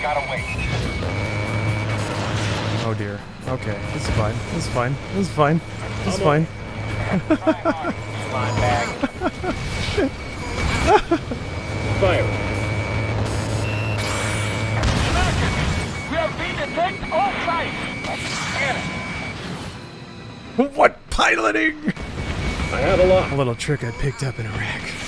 gotta wait. Oh dear. Okay, this is fine. This is fine. This is fine. This is fine. Try bag. Fire. Americans, we are being attacked all sides. What piloting? I have a lot. A little trick I picked up in Iraq.